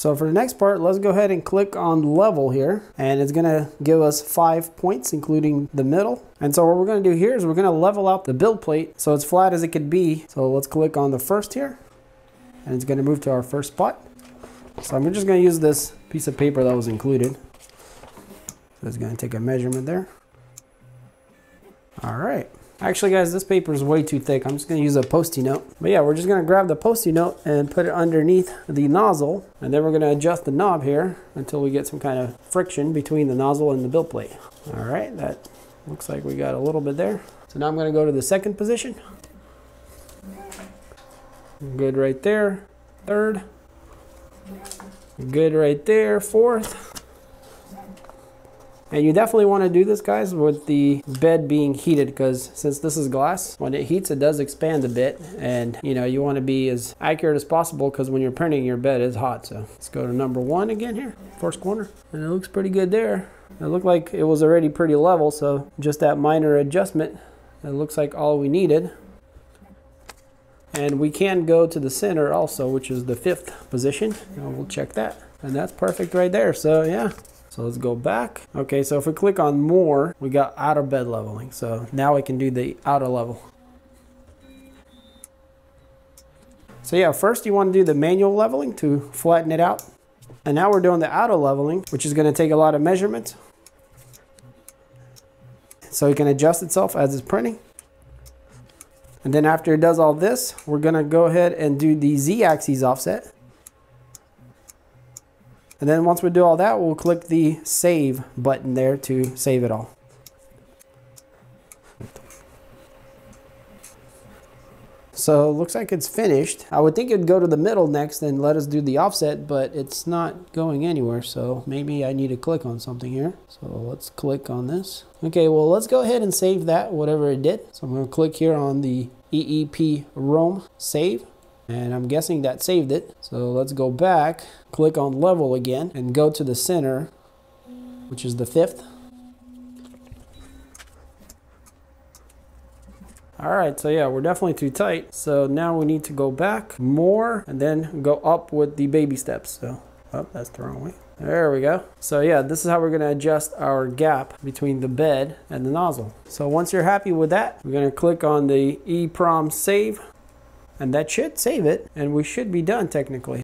So for the next part, let's go ahead and click on level here. And it's gonna give us five points, including the middle. And so what we're gonna do here is we're gonna level out the build plate so it's flat as it could be. So let's click on the first here. And it's gonna move to our first spot. So I'm just gonna use this piece of paper that was included. So it's gonna take a measurement there. All right. Actually, guys, this paper is way too thick. I'm just to use a post-it note. But yeah, we're just to grab the post-it note and put it underneath the nozzle. And then we're to adjust the knob here until we get some kind of friction between the nozzle and the build plate. All right, that looks like we got a little bit there. So now I'm to go to the second position. Good right there. Third. Good right there. Fourth. And you definitely want to do this, guys, with the bed being heated because since this is glass, when it heats, it does expand a bit. And, you know, you want to be as accurate as possible because when you're printing, your bed is hot. So let's go to number one again here, first corner. And it looks pretty good there. It looked like it was already pretty level, so just that minor adjustment, it looks like all we needed. And we can go to the center also, which is the fifth position. And we'll check that. And that's perfect right there. So yeah, so let's go back. Okay, so if we click on more, we got auto bed leveling. So now we can do the auto level. So yeah, first you want to do the manual leveling to flatten it out. And now we're doing the auto leveling, which is going to take a lot of measurements. So it can adjust itself as it's printing. And then after it does all this, we're going to go ahead and do the z-axis offset. And then once we do all that, we'll click the save button there to save it all. So looks like it's finished. I would think it'd go to the middle next and let us do the offset, but it's not going anywhere. So maybe I need to click on something here. So let's click on this. Okay, well, let's go ahead and save that, whatever it did. So I'm gonna click here on the EEP EEPROM save and I'm guessing that saved it. So let's go back, click on level again and go to the center, which is the fifth. All right, so yeah, we're definitely too tight. So now we need to go back more and then go up with the baby steps. So, oh, that's the wrong way. There we go. So yeah, this is how we're gonna adjust our gap between the bed and the nozzle. So once you're happy with that, we're gonna click on the EEPROM save and that should save it and we should be done technically.